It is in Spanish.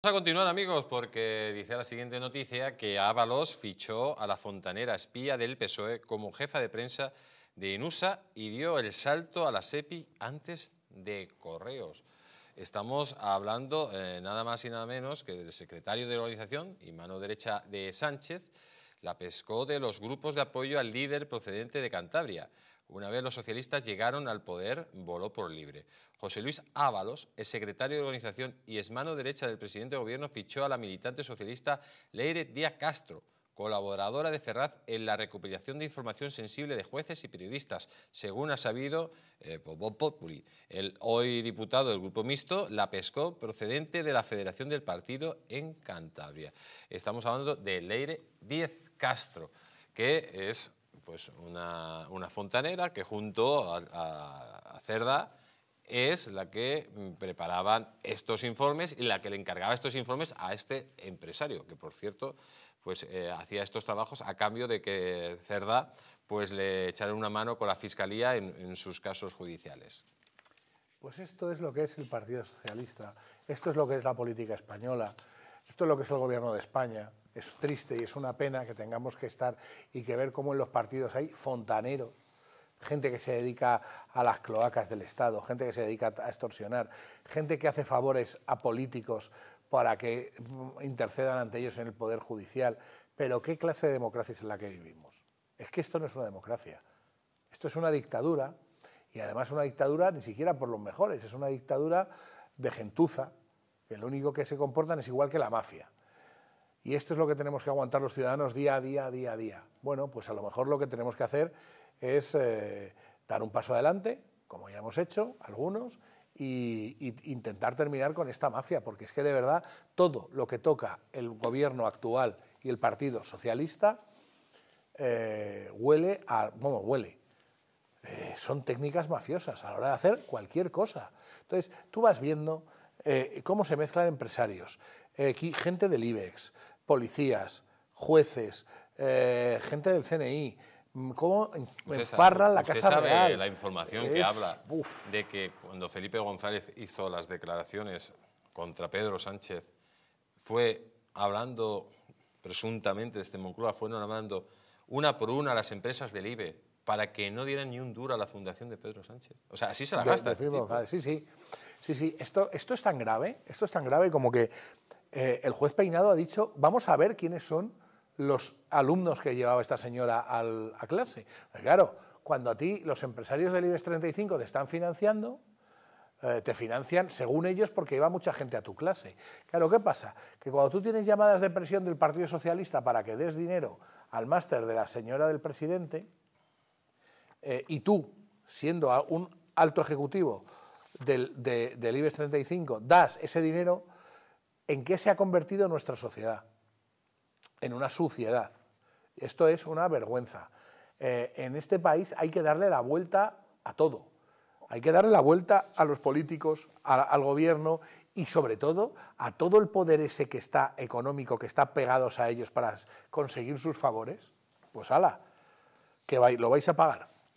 Vamos a continuar amigos porque dice la siguiente noticia que Ábalos fichó a la fontanera espía del PSOE como jefa de prensa de Inusa y dio el salto a la SEPI antes de Correos. Estamos hablando eh, nada más y nada menos que del secretario de la organización y mano derecha de Sánchez, la pescó de los grupos de apoyo al líder procedente de Cantabria. Una vez los socialistas llegaron al poder, voló por libre. José Luis Ábalos, el secretario de organización y es mano derecha del presidente de gobierno, fichó a la militante socialista Leire Díaz Castro, colaboradora de Ferraz en la recopilación de información sensible de jueces y periodistas, según ha sabido eh, Bob Populi. El hoy diputado del Grupo Mixto la pescó procedente de la Federación del Partido en Cantabria. Estamos hablando de Leire Díaz Castro, que es pues una, fontanera que junto a, Cerda es la que mm, preparaban estos informes y la que le encargaba estos informes a este empresario, que por cierto pues, eh, hacía estos trabajos a cambio de que Cerda pues, le echara una mano con la Fiscalía en, en sus casos judiciales. Pues esto es lo que es el Partido Socialista, esto es lo que es la política española, esto es lo que es el Gobierno de España es triste y es una pena que tengamos que estar y que ver cómo en los partidos hay fontaneros, gente que se dedica a las cloacas del Estado, gente que se dedica a extorsionar, gente que hace favores a políticos para que mm, intercedan ante ellos en el Poder Judicial. Pero ¿qué clase de democracia es la que vivimos? Es que esto no es una democracia, esto es una dictadura y además una dictadura ni siquiera por los mejores, es una dictadura de gentuza, que lo único que se comportan es igual que la mafia. Y esto es lo que tenemos que aguantar los ciudadanos día a día, día a día. Bueno, pues a lo mejor lo que tenemos que hacer es eh, dar un paso adelante, como ya hemos hecho algunos, e intentar terminar con esta mafia, porque es que de verdad todo lo que toca el gobierno actual y el Partido Socialista eh, huele a... bueno, huele. Eh, son técnicas mafiosas a la hora de hacer cualquier cosa. Entonces, tú vas viendo cómo se mezclan empresarios, gente del IBEX, policías, jueces, gente del CNI, cómo enfarran la Casa sabe la información que habla de que cuando Felipe González hizo las declaraciones contra Pedro Sánchez, fue hablando presuntamente desde Moncloa, fueron hablando una por una a las empresas del IBE para que no dieran ni un duro a la fundación de Pedro Sánchez. O sea, así se la gasta. Este sí, sí. Sí, sí. Esto, esto es tan grave, esto es tan grave como que eh, el juez Peinado ha dicho, vamos a ver quiénes son los alumnos que llevaba esta señora a clase. claro, cuando a ti los empresarios del IBEX 35 te están financiando, eh, te financian según ellos porque iba mucha gente a tu clase. Claro, ¿qué pasa? Que cuando tú tienes llamadas de presión del Partido Socialista para que des dinero al máster de la señora del presidente, eh, y tú, siendo un alto ejecutivo del, del IBEX 35, das ese dinero, ¿En qué se ha convertido nuestra sociedad? En una suciedad. Esto es una vergüenza. Eh, en este país hay que darle la vuelta a todo. Hay que darle la vuelta a los políticos, al gobierno y sobre todo a todo el poder ese que está económico, que está pegados a ellos para conseguir sus favores. Pues ala, que lo vais a pagar.